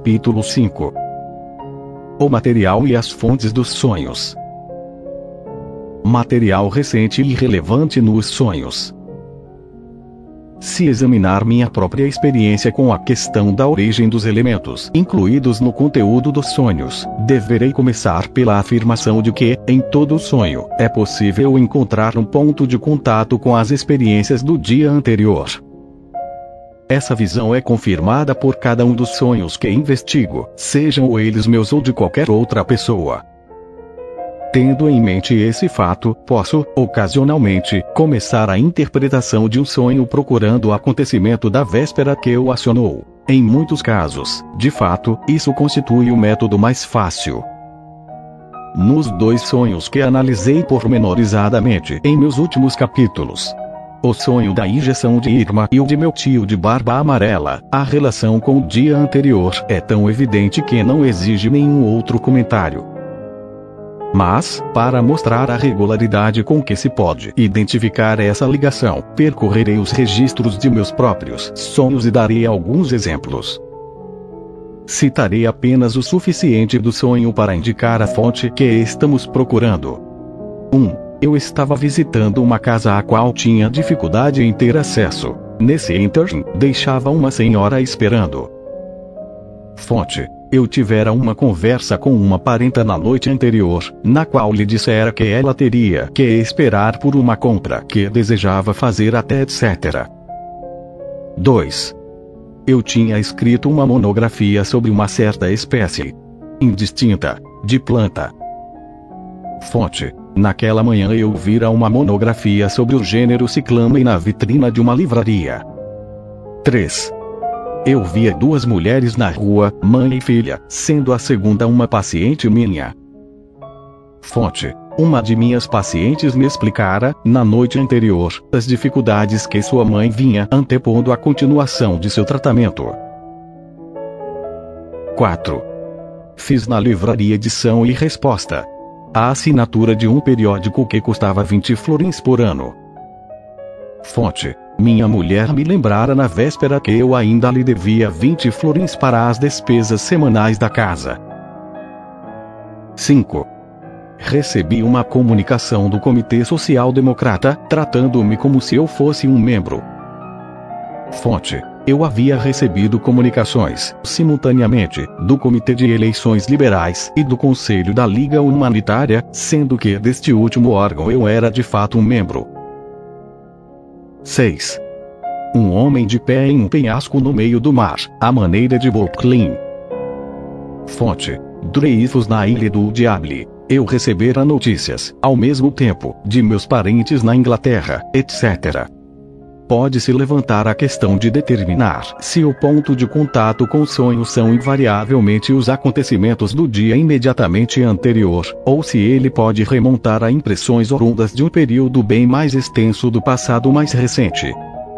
Capítulo 5 O material e as fontes dos sonhos. Material recente e relevante nos sonhos. Se examinar minha própria experiência com a questão da origem dos elementos incluídos no conteúdo dos sonhos, deverei começar pela afirmação de que, em todo sonho, é possível encontrar um ponto de contato com as experiências do dia anterior. Essa visão é confirmada por cada um dos sonhos que investigo, sejam eles meus ou de qualquer outra pessoa. Tendo em mente esse fato, posso, ocasionalmente, começar a interpretação de um sonho procurando o acontecimento da véspera que o acionou. Em muitos casos, de fato, isso constitui o método mais fácil. Nos dois sonhos que analisei pormenorizadamente em meus últimos capítulos, o sonho da injeção de Irma e o de meu tio de barba amarela, a relação com o dia anterior é tão evidente que não exige nenhum outro comentário. Mas, para mostrar a regularidade com que se pode identificar essa ligação, percorrerei os registros de meus próprios sonhos e darei alguns exemplos. Citarei apenas o suficiente do sonho para indicar a fonte que estamos procurando. 1. Eu estava visitando uma casa a qual tinha dificuldade em ter acesso. Nesse enter, deixava uma senhora esperando. Fonte eu tivera uma conversa com uma parenta na noite anterior, na qual lhe dissera que ela teria que esperar por uma compra que desejava fazer até etc. 2. Eu tinha escrito uma monografia sobre uma certa espécie indistinta de planta. Fonte: Naquela manhã eu vira uma monografia sobre o gênero ciclame na vitrina de uma livraria. 3. Eu via duas mulheres na rua, mãe e filha, sendo a segunda uma paciente minha. Fonte: Uma de minhas pacientes me explicara, na noite anterior, as dificuldades que sua mãe vinha antepondo à continuação de seu tratamento. 4. Fiz na livraria edição e resposta. A assinatura de um periódico que custava 20 florins por ano. Fonte: minha mulher me lembrara na véspera que eu ainda lhe devia 20 florins para as despesas semanais da casa. 5. Recebi uma comunicação do Comitê Social Democrata, tratando-me como se eu fosse um membro. Fonte: Eu havia recebido comunicações, simultaneamente, do Comitê de Eleições Liberais e do Conselho da Liga Humanitária, sendo que deste último órgão eu era de fato um membro. 6. Um homem de pé em um penhasco no meio do mar, à maneira de Brooklyn. Fonte: Dreyfus na ilha do Diable. Eu recebera notícias, ao mesmo tempo, de meus parentes na Inglaterra, etc pode-se levantar a questão de determinar se o ponto de contato com o sonho são invariavelmente os acontecimentos do dia imediatamente anterior, ou se ele pode remontar a impressões oriundas de um período bem mais extenso do passado mais recente.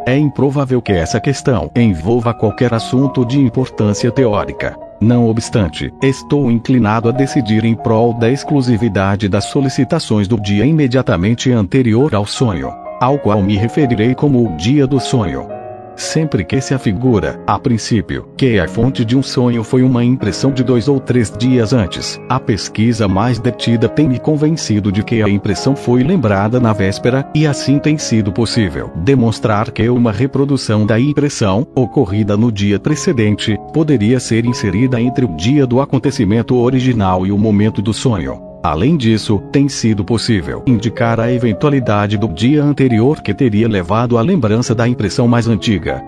É improvável que essa questão envolva qualquer assunto de importância teórica. Não obstante, estou inclinado a decidir em prol da exclusividade das solicitações do dia imediatamente anterior ao sonho ao qual me referirei como o dia do sonho. Sempre que se afigura, a princípio, que a fonte de um sonho foi uma impressão de dois ou três dias antes, a pesquisa mais detida tem me convencido de que a impressão foi lembrada na véspera, e assim tem sido possível demonstrar que uma reprodução da impressão, ocorrida no dia precedente, poderia ser inserida entre o dia do acontecimento original e o momento do sonho. Além disso, tem sido possível indicar a eventualidade do dia anterior que teria levado à lembrança da impressão mais antiga.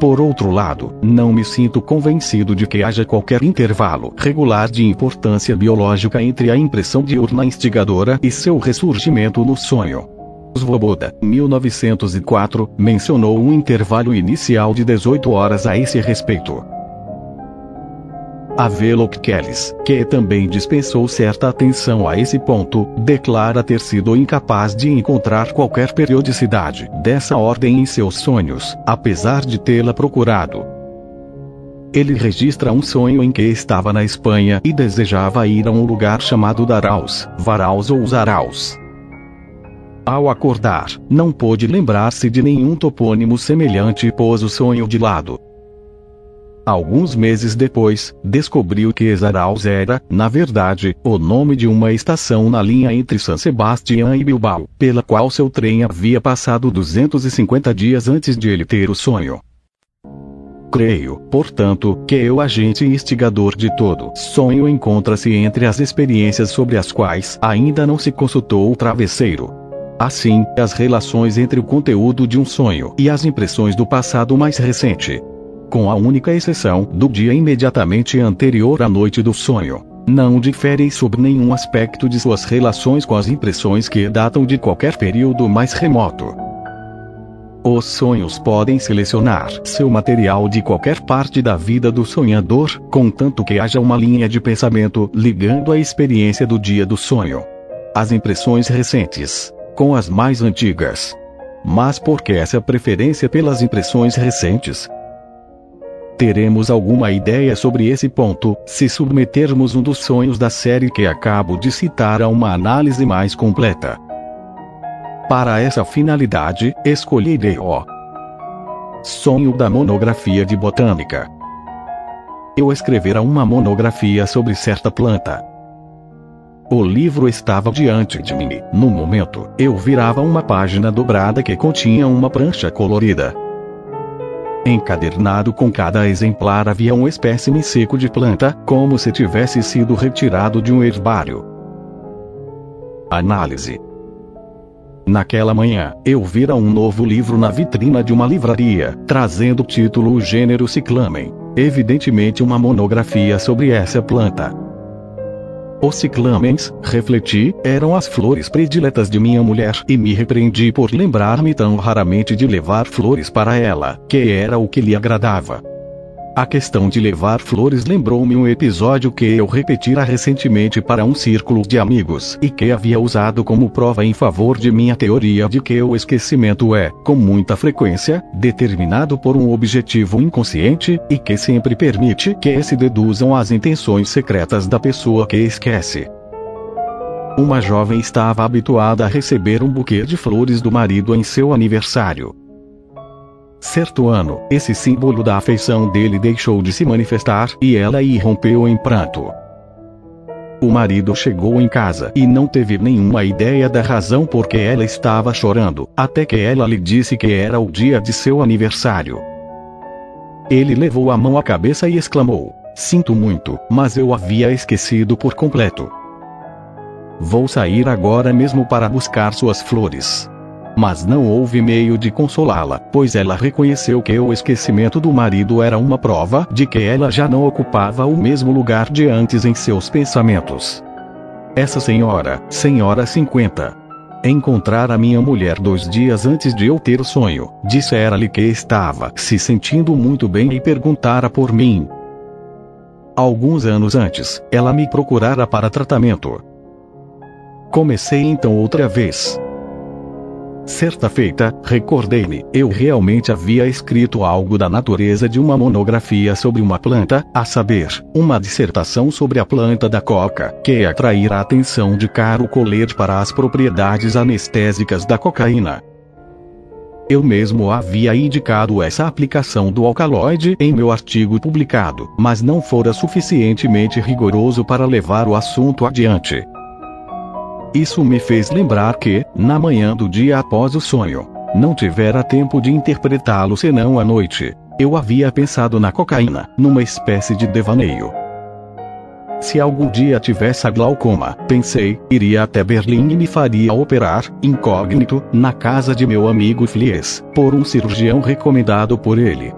Por outro lado, não me sinto convencido de que haja qualquer intervalo regular de importância biológica entre a impressão diurna instigadora e seu ressurgimento no sonho. Svoboda, 1904, mencionou um intervalo inicial de 18 horas a esse respeito. Kellis, que também dispensou certa atenção a esse ponto, declara ter sido incapaz de encontrar qualquer periodicidade dessa ordem em seus sonhos, apesar de tê-la procurado. Ele registra um sonho em que estava na Espanha e desejava ir a um lugar chamado Daraus, Varaus ou Zaraus. Ao acordar, não pôde lembrar-se de nenhum topônimo semelhante e pôs o sonho de lado. Alguns meses depois, descobriu que Zarauz era, na verdade, o nome de uma estação na linha entre San Sebastián e Bilbao, pela qual seu trem havia passado 250 dias antes de ele ter o sonho. Creio, portanto, que o agente instigador de todo sonho encontra-se entre as experiências sobre as quais ainda não se consultou o travesseiro. Assim, as relações entre o conteúdo de um sonho e as impressões do passado mais recente com a única exceção do dia imediatamente anterior à noite do sonho. Não diferem sob nenhum aspecto de suas relações com as impressões que datam de qualquer período mais remoto. Os sonhos podem selecionar seu material de qualquer parte da vida do sonhador, contanto que haja uma linha de pensamento ligando a experiência do dia do sonho. As impressões recentes, com as mais antigas. Mas por que essa preferência pelas impressões recentes? Teremos alguma ideia sobre esse ponto, se submetermos um dos sonhos da série que acabo de citar a uma análise mais completa. Para essa finalidade, escolherei o sonho da monografia de botânica. Eu escrevera uma monografia sobre certa planta. O livro estava diante de mim. No momento, eu virava uma página dobrada que continha uma prancha colorida. Encadernado com cada exemplar havia um espécime seco de planta, como se tivesse sido retirado de um herbário. Análise Naquela manhã, eu vira um novo livro na vitrina de uma livraria, trazendo o título O Gênero Ciclamen, evidentemente uma monografia sobre essa planta. Os ciclamens, refleti, eram as flores prediletas de minha mulher e me repreendi por lembrar-me tão raramente de levar flores para ela, que era o que lhe agradava. A questão de levar flores lembrou-me um episódio que eu repetira recentemente para um círculo de amigos e que havia usado como prova em favor de minha teoria de que o esquecimento é, com muita frequência, determinado por um objetivo inconsciente e que sempre permite que se deduzam as intenções secretas da pessoa que esquece. Uma jovem estava habituada a receber um buquê de flores do marido em seu aniversário. Certo ano, esse símbolo da afeição dele deixou de se manifestar e ela irrompeu em pranto. O marido chegou em casa e não teve nenhuma ideia da razão por que ela estava chorando, até que ela lhe disse que era o dia de seu aniversário. Ele levou a mão à cabeça e exclamou: Sinto muito, mas eu havia esquecido por completo. Vou sair agora mesmo para buscar suas flores. Mas não houve meio de consolá-la, pois ela reconheceu que o esquecimento do marido era uma prova de que ela já não ocupava o mesmo lugar de antes em seus pensamentos. Essa senhora, senhora 50, encontrar a minha mulher dois dias antes de eu ter o sonho, dissera-lhe que estava se sentindo muito bem e perguntara por mim. Alguns anos antes, ela me procurara para tratamento. Comecei então outra vez. Certa feita, recordei-me, eu realmente havia escrito algo da natureza de uma monografia sobre uma planta, a saber, uma dissertação sobre a planta da coca, que atrair a atenção de Caro Collet para as propriedades anestésicas da cocaína. Eu mesmo havia indicado essa aplicação do alcaloide em meu artigo publicado, mas não fora suficientemente rigoroso para levar o assunto adiante. Isso me fez lembrar que, na manhã do dia após o sonho, não tivera tempo de interpretá-lo senão à noite. Eu havia pensado na cocaína, numa espécie de devaneio. Se algum dia tivesse a glaucoma, pensei, iria até Berlim e me faria operar, incógnito, na casa de meu amigo Flies, por um cirurgião recomendado por ele.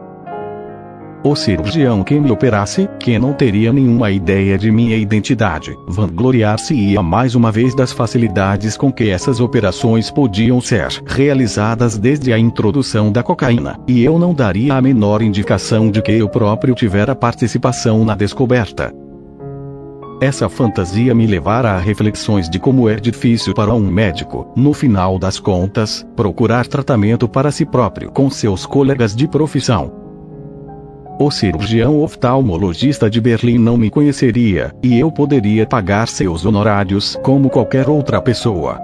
O cirurgião que me operasse, que não teria nenhuma ideia de minha identidade, vangloriar-se-ia mais uma vez das facilidades com que essas operações podiam ser realizadas desde a introdução da cocaína, e eu não daria a menor indicação de que eu próprio tivera participação na descoberta. Essa fantasia me levara a reflexões de como é difícil para um médico, no final das contas, procurar tratamento para si próprio com seus colegas de profissão. O cirurgião oftalmologista de Berlim não me conheceria, e eu poderia pagar seus honorários como qualquer outra pessoa.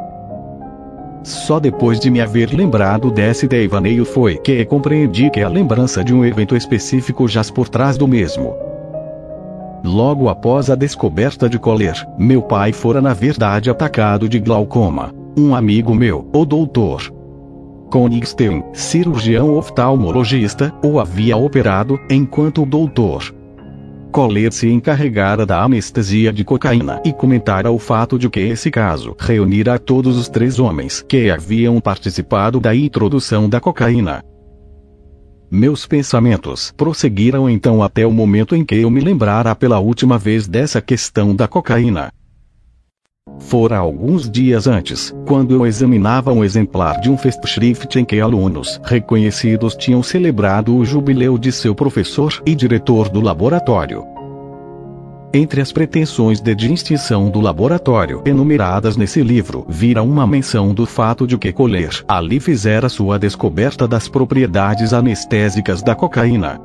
Só depois de me haver lembrado desse devaneio foi que compreendi que a lembrança de um evento específico jaz por trás do mesmo. Logo após a descoberta de Coller, meu pai fora na verdade atacado de glaucoma. Um amigo meu, o doutor Konigstein, cirurgião oftalmologista, o havia operado, enquanto o doutor Coller se encarregara da anestesia de cocaína e comentara o fato de que esse caso reunira todos os três homens que haviam participado da introdução da cocaína. Meus pensamentos prosseguiram então até o momento em que eu me lembrara pela última vez dessa questão da cocaína. Fora alguns dias antes, quando eu examinava um exemplar de um festschrift em que alunos reconhecidos tinham celebrado o jubileu de seu professor e diretor do laboratório. Entre as pretensões de distinção do laboratório enumeradas nesse livro, vira uma menção do fato de que Coller ali fizera sua descoberta das propriedades anestésicas da cocaína.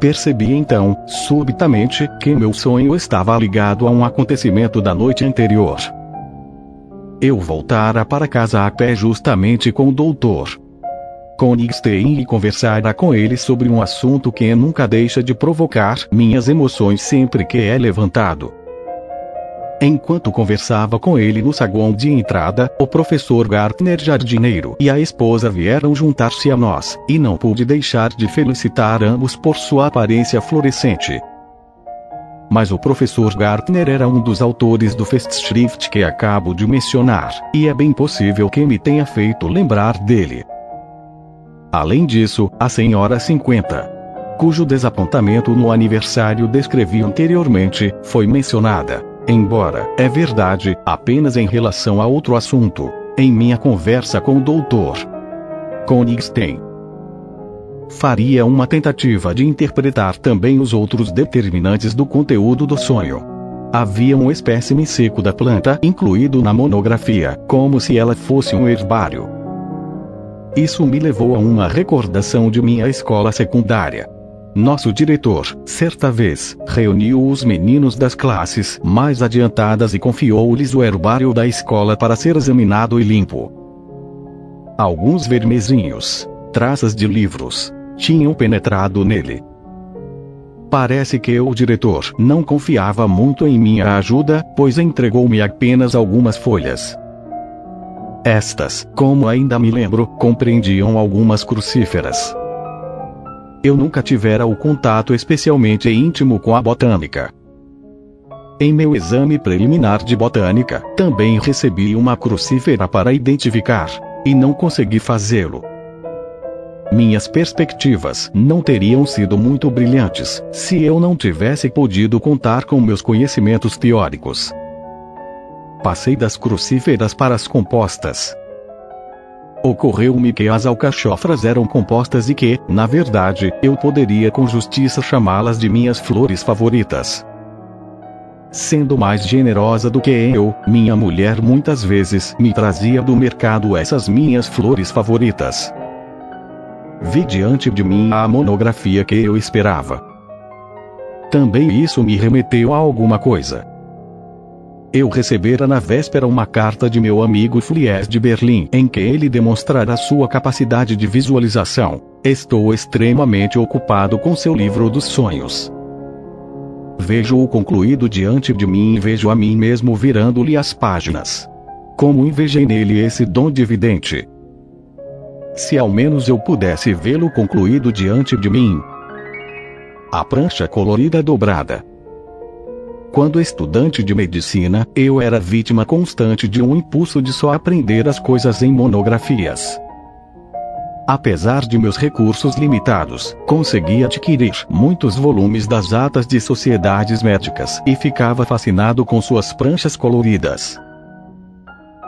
Percebi então, subitamente, que meu sonho estava ligado a um acontecimento da noite anterior. Eu voltara para casa a pé justamente com o doutor Konigstein e conversara com ele sobre um assunto que nunca deixa de provocar minhas emoções sempre que é levantado. Enquanto conversava com ele no saguão de entrada, o professor Gartner jardineiro e a esposa vieram juntar-se a nós, e não pude deixar de felicitar ambos por sua aparência florescente. Mas o professor Gartner era um dos autores do Festschrift que acabo de mencionar, e é bem possível que me tenha feito lembrar dele. Além disso, a senhora 50 cujo desapontamento no aniversário descrevi anteriormente, foi mencionada embora, é verdade, apenas em relação a outro assunto, em minha conversa com o Dr. Konigstein. Faria uma tentativa de interpretar também os outros determinantes do conteúdo do sonho. Havia um espécime seco da planta incluído na monografia, como se ela fosse um herbário. Isso me levou a uma recordação de minha escola secundária. Nosso diretor, certa vez, reuniu os meninos das classes mais adiantadas e confiou-lhes o herbário da escola para ser examinado e limpo. Alguns vermezinhos, traças de livros, tinham penetrado nele. Parece que o diretor não confiava muito em minha ajuda, pois entregou-me apenas algumas folhas. Estas, como ainda me lembro, compreendiam algumas crucíferas. Eu nunca tivera o contato especialmente íntimo com a botânica. Em meu exame preliminar de botânica, também recebi uma crucífera para identificar, e não consegui fazê-lo. Minhas perspectivas não teriam sido muito brilhantes se eu não tivesse podido contar com meus conhecimentos teóricos. Passei das crucíferas para as compostas, Ocorreu-me que as alcachofras eram compostas e que, na verdade, eu poderia com justiça chamá-las de minhas flores favoritas. Sendo mais generosa do que eu, minha mulher muitas vezes me trazia do mercado essas minhas flores favoritas. Vi diante de mim a monografia que eu esperava. Também isso me remeteu a alguma coisa. Eu recebera na véspera uma carta de meu amigo Flies de Berlim, em que ele demonstrará sua capacidade de visualização. Estou extremamente ocupado com seu livro dos sonhos. Vejo-o concluído diante de mim e vejo a mim mesmo virando-lhe as páginas. Como invejei nele esse dom dividente. Se ao menos eu pudesse vê-lo concluído diante de mim. A prancha colorida dobrada, quando estudante de medicina, eu era vítima constante de um impulso de só aprender as coisas em monografias. Apesar de meus recursos limitados, consegui adquirir muitos volumes das atas de sociedades médicas e ficava fascinado com suas pranchas coloridas.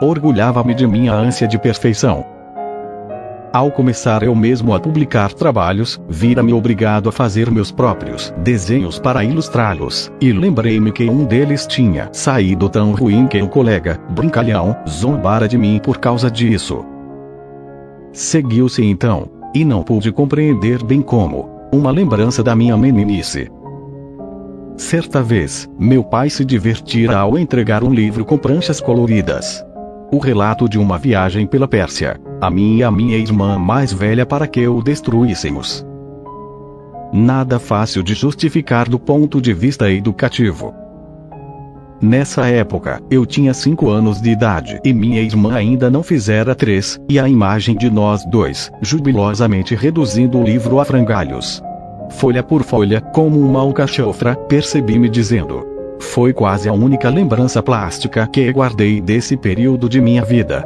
Orgulhava-me de minha ânsia de perfeição, ao começar eu mesmo a publicar trabalhos, vira-me obrigado a fazer meus próprios desenhos para ilustrá-los, e lembrei-me que um deles tinha saído tão ruim que um colega, brincalhão, zombara de mim por causa disso. Seguiu-se então, e não pude compreender bem como, uma lembrança da minha meninice. Certa vez, meu pai se divertira ao entregar um livro com pranchas coloridas. O relato de uma viagem pela Pérsia, a mim e a minha irmã mais velha para que o destruíssemos. Nada fácil de justificar do ponto de vista educativo. Nessa época, eu tinha 5 anos de idade e minha irmã ainda não fizera 3, e a imagem de nós dois, jubilosamente reduzindo o livro a frangalhos. Folha por folha, como uma alcachofra, percebi-me dizendo: Foi quase a única lembrança plástica que guardei desse período de minha vida.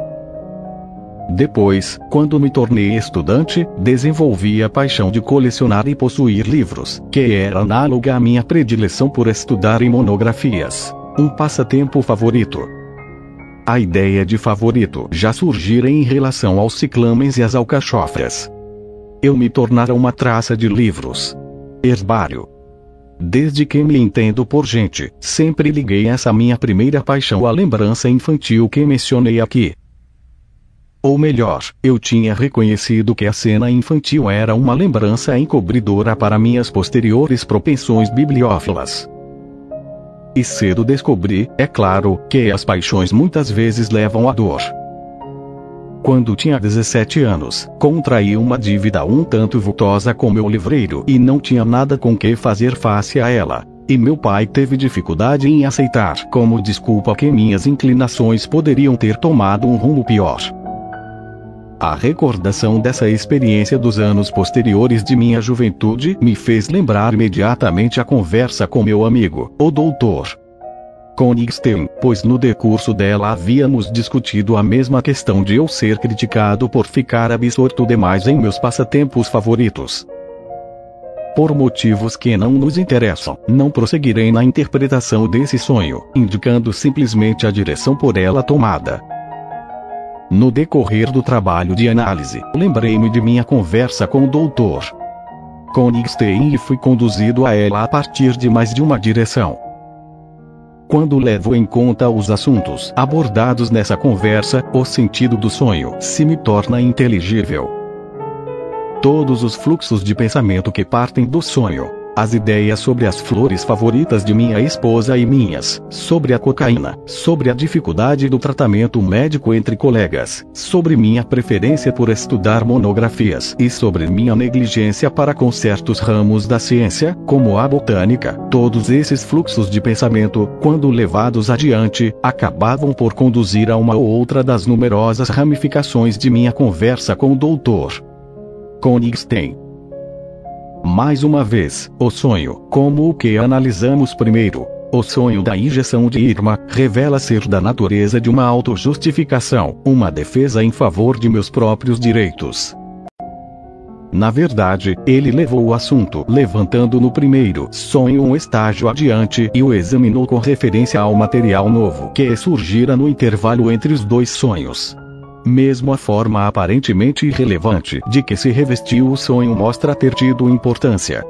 Depois, quando me tornei estudante, desenvolvi a paixão de colecionar e possuir livros, que era análoga à minha predileção por estudar em monografias um passatempo favorito. A ideia de favorito já surgira em relação aos ciclamens e às alcachofras. Eu me tornara uma traça de livros. Herbário. Desde que me entendo por gente, sempre liguei essa minha primeira paixão à lembrança infantil que mencionei aqui. Ou melhor, eu tinha reconhecido que a cena infantil era uma lembrança encobridora para minhas posteriores propensões bibliófilas. E cedo descobri, é claro, que as paixões muitas vezes levam à dor. Quando tinha 17 anos, contraí uma dívida um tanto vultosa com meu livreiro e não tinha nada com que fazer face a ela. E meu pai teve dificuldade em aceitar como desculpa que minhas inclinações poderiam ter tomado um rumo pior. A recordação dessa experiência dos anos posteriores de minha juventude me fez lembrar imediatamente a conversa com meu amigo, o doutor Konigstein, pois no decurso dela havíamos discutido a mesma questão de eu ser criticado por ficar absorto demais em meus passatempos favoritos. Por motivos que não nos interessam, não prosseguirei na interpretação desse sonho, indicando simplesmente a direção por ela tomada. No decorrer do trabalho de análise, lembrei-me de minha conversa com o Dr. Konigstein e fui conduzido a ela a partir de mais de uma direção. Quando levo em conta os assuntos abordados nessa conversa, o sentido do sonho se me torna inteligível. Todos os fluxos de pensamento que partem do sonho as ideias sobre as flores favoritas de minha esposa e minhas, sobre a cocaína, sobre a dificuldade do tratamento médico entre colegas, sobre minha preferência por estudar monografias e sobre minha negligência para com certos ramos da ciência, como a botânica. Todos esses fluxos de pensamento, quando levados adiante, acabavam por conduzir a uma ou outra das numerosas ramificações de minha conversa com o doutor Konigstein. Mais uma vez, o sonho, como o que analisamos primeiro, o sonho da injeção de Irma, revela ser da natureza de uma autojustificação, uma defesa em favor de meus próprios direitos. Na verdade, ele levou o assunto levantando no primeiro sonho um estágio adiante e o examinou com referência ao material novo que surgira no intervalo entre os dois sonhos. Mesmo a forma aparentemente irrelevante de que se revestiu o sonho mostra ter tido importância.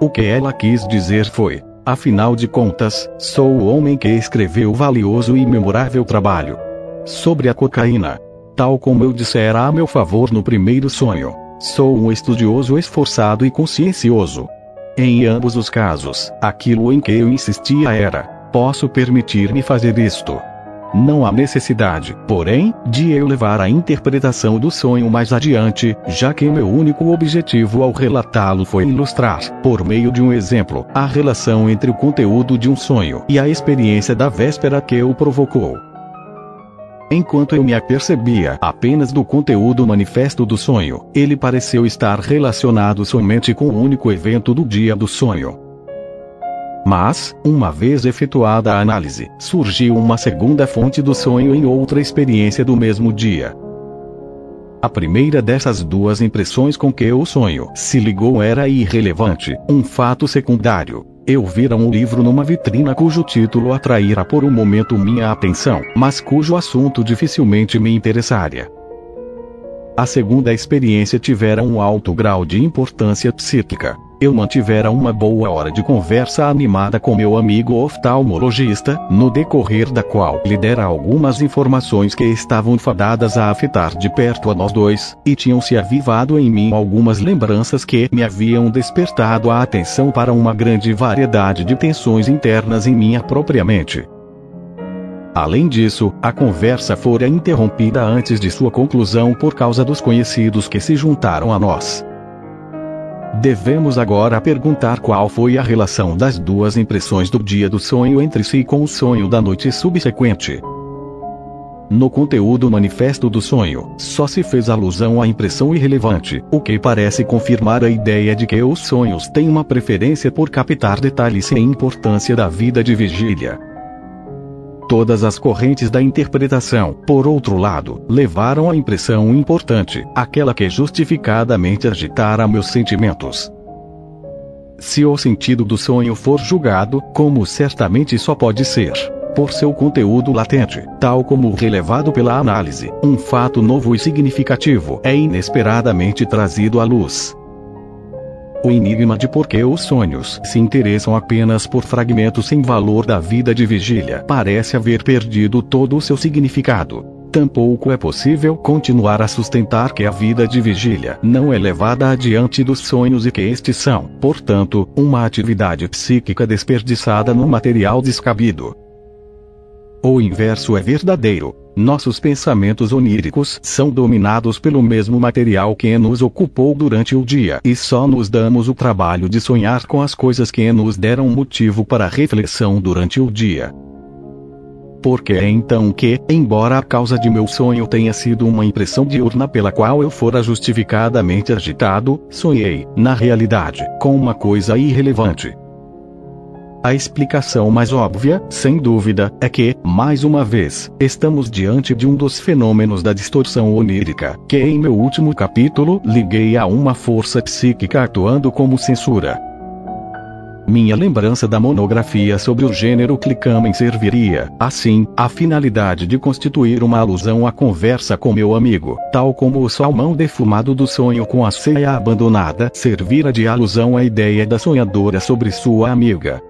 O que ela quis dizer foi: afinal de contas, sou o homem que escreveu o valioso e memorável trabalho sobre a cocaína. Tal como eu dissera a meu favor no primeiro sonho, sou um estudioso esforçado e consciencioso. Em ambos os casos, aquilo em que eu insistia era: posso permitir-me fazer isto. Não há necessidade, porém, de eu levar a interpretação do sonho mais adiante, já que meu único objetivo ao relatá-lo foi ilustrar, por meio de um exemplo, a relação entre o conteúdo de um sonho e a experiência da véspera que o provocou. Enquanto eu me apercebia apenas do conteúdo manifesto do sonho, ele pareceu estar relacionado somente com o único evento do dia do sonho. Mas, uma vez efetuada a análise, surgiu uma segunda fonte do sonho em outra experiência do mesmo dia. A primeira dessas duas impressões com que o sonho se ligou era irrelevante, um fato secundário. Eu vira um livro numa vitrina cujo título atraíra por um momento minha atenção, mas cujo assunto dificilmente me interessaria. A segunda experiência tivera um alto grau de importância psíquica. Eu mantivera uma boa hora de conversa animada com meu amigo oftalmologista, no decorrer da qual lhe dera algumas informações que estavam fadadas a afetar de perto a nós dois, e tinham se avivado em mim algumas lembranças que me haviam despertado a atenção para uma grande variedade de tensões internas em minha própria mente. Além disso, a conversa fora interrompida antes de sua conclusão por causa dos conhecidos que se juntaram a nós. Devemos agora perguntar qual foi a relação das duas impressões do dia do sonho entre si com o sonho da noite subsequente. No conteúdo manifesto do sonho, só se fez alusão à impressão irrelevante, o que parece confirmar a ideia de que os sonhos têm uma preferência por captar detalhes sem importância da vida de vigília. Todas as correntes da interpretação, por outro lado, levaram à impressão importante, aquela que justificadamente agitara meus sentimentos. Se o sentido do sonho for julgado, como certamente só pode ser, por seu conteúdo latente, tal como relevado pela análise, um fato novo e significativo é inesperadamente trazido à luz. O enigma de por que os sonhos se interessam apenas por fragmentos sem valor da vida de vigília parece haver perdido todo o seu significado. Tampouco é possível continuar a sustentar que a vida de vigília não é levada adiante dos sonhos e que estes são, portanto, uma atividade psíquica desperdiçada no material descabido. O inverso é verdadeiro. Nossos pensamentos oníricos são dominados pelo mesmo material que nos ocupou durante o dia e só nos damos o trabalho de sonhar com as coisas que nos deram motivo para reflexão durante o dia. Porque é então que, embora a causa de meu sonho tenha sido uma impressão diurna pela qual eu fora justificadamente agitado, sonhei, na realidade, com uma coisa irrelevante, a explicação mais óbvia, sem dúvida, é que, mais uma vez, estamos diante de um dos fenômenos da distorção onírica, que em meu último capítulo liguei a uma força psíquica atuando como censura. Minha lembrança da monografia sobre o gênero clicamen serviria, assim, à finalidade de constituir uma alusão à conversa com meu amigo, tal como o salmão defumado do sonho com a ceia abandonada servira de alusão à ideia da sonhadora sobre sua amiga.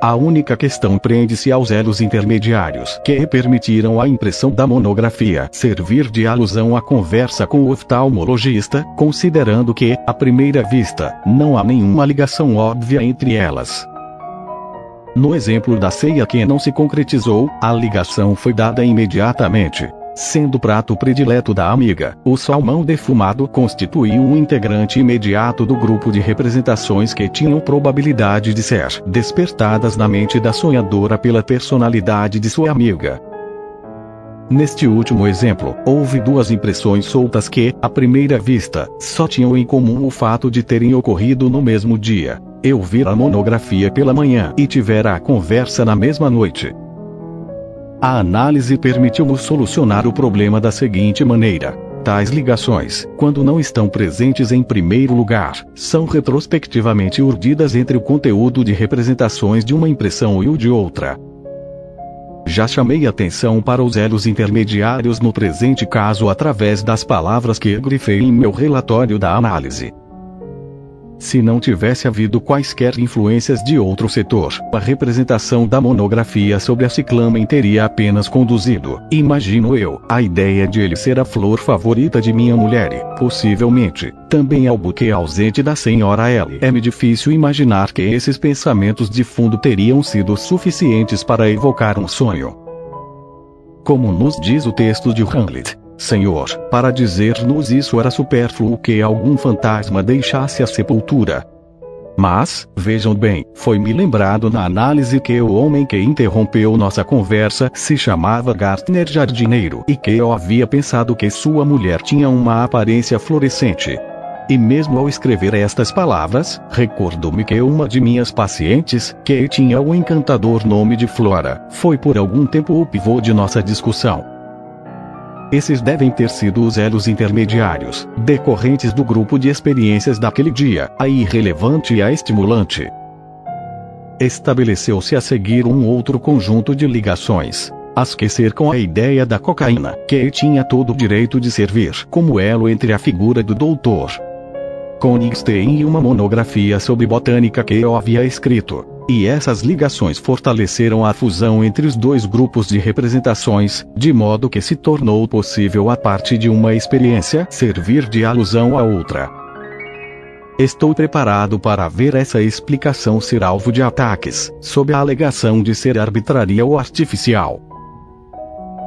A única questão prende-se aos elos intermediários que permitiram a impressão da monografia servir de alusão à conversa com o oftalmologista, considerando que, à primeira vista, não há nenhuma ligação óbvia entre elas. No exemplo da ceia que não se concretizou, a ligação foi dada imediatamente. Sendo prato predileto da amiga, o salmão defumado constituiu um integrante imediato do grupo de representações que tinham probabilidade de ser despertadas na mente da sonhadora pela personalidade de sua amiga. Neste último exemplo, houve duas impressões soltas que, à primeira vista, só tinham em comum o fato de terem ocorrido no mesmo dia. Eu vi a monografia pela manhã e tivera a conversa na mesma noite. A análise permitiu-nos solucionar o problema da seguinte maneira. Tais ligações, quando não estão presentes em primeiro lugar, são retrospectivamente urdidas entre o conteúdo de representações de uma impressão e o de outra. Já chamei atenção para os elos intermediários no presente caso através das palavras que grifei em meu relatório da análise. Se não tivesse havido quaisquer influências de outro setor, a representação da monografia sobre a ciclamen teria apenas conduzido, imagino eu, a ideia de ele ser a flor favorita de minha mulher e, possivelmente, também ao buquê ausente da senhora L. É-me difícil imaginar que esses pensamentos de fundo teriam sido suficientes para evocar um sonho. Como nos diz o texto de Hamlet, Senhor, para dizer-nos isso era supérfluo que algum fantasma deixasse a sepultura. Mas, vejam bem, foi-me lembrado na análise que o homem que interrompeu nossa conversa se chamava Gartner Jardineiro e que eu havia pensado que sua mulher tinha uma aparência florescente. E mesmo ao escrever estas palavras, recordo-me que uma de minhas pacientes, que tinha o encantador nome de Flora, foi por algum tempo o pivô de nossa discussão. Esses devem ter sido os elos intermediários, decorrentes do grupo de experiências daquele dia, a irrelevante e a estimulante. Estabeleceu-se a seguir um outro conjunto de ligações, as que cercam a ideia da cocaína, que tinha todo o direito de servir como elo entre a figura do doutor Konigstein e uma monografia sobre botânica que eu havia escrito. E essas ligações fortaleceram a fusão entre os dois grupos de representações, de modo que se tornou possível a parte de uma experiência servir de alusão à outra. Estou preparado para ver essa explicação ser alvo de ataques, sob a alegação de ser arbitrária ou artificial.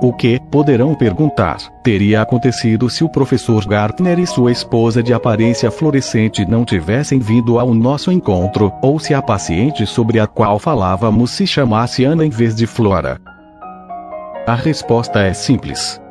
O que, poderão perguntar, teria acontecido se o professor Gartner e sua esposa de aparência fluorescente não tivessem vindo ao nosso encontro, ou se a paciente sobre a qual falávamos se chamasse Ana em vez de Flora? A resposta é simples.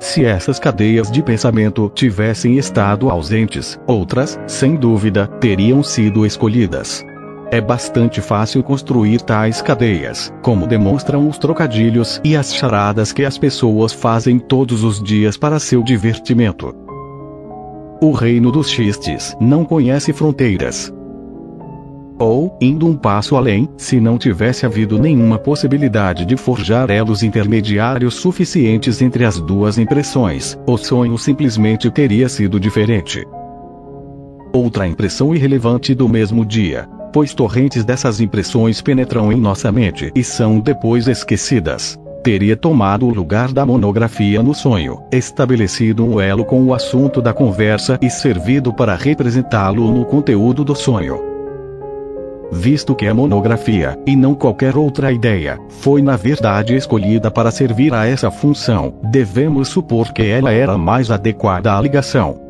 Se essas cadeias de pensamento tivessem estado ausentes, outras, sem dúvida, teriam sido escolhidas. É bastante fácil construir tais cadeias, como demonstram os trocadilhos e as charadas que as pessoas fazem todos os dias para seu divertimento. O reino dos xistes não conhece fronteiras. Ou, indo um passo além, se não tivesse havido nenhuma possibilidade de forjar elos intermediários suficientes entre as duas impressões, o sonho simplesmente teria sido diferente. Outra impressão irrelevante do mesmo dia, pois torrentes dessas impressões penetram em nossa mente e são depois esquecidas. Teria tomado o lugar da monografia no sonho, estabelecido um elo com o assunto da conversa e servido para representá-lo no conteúdo do sonho. Visto que a monografia, e não qualquer outra ideia, foi na verdade escolhida para servir a essa função, devemos supor que ela era mais adequada à ligação.